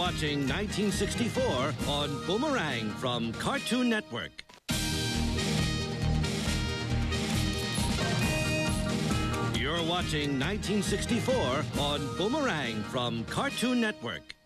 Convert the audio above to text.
watching 1964 on Boomerang from Cartoon Network. You're watching 1964 on Boomerang from Cartoon Network.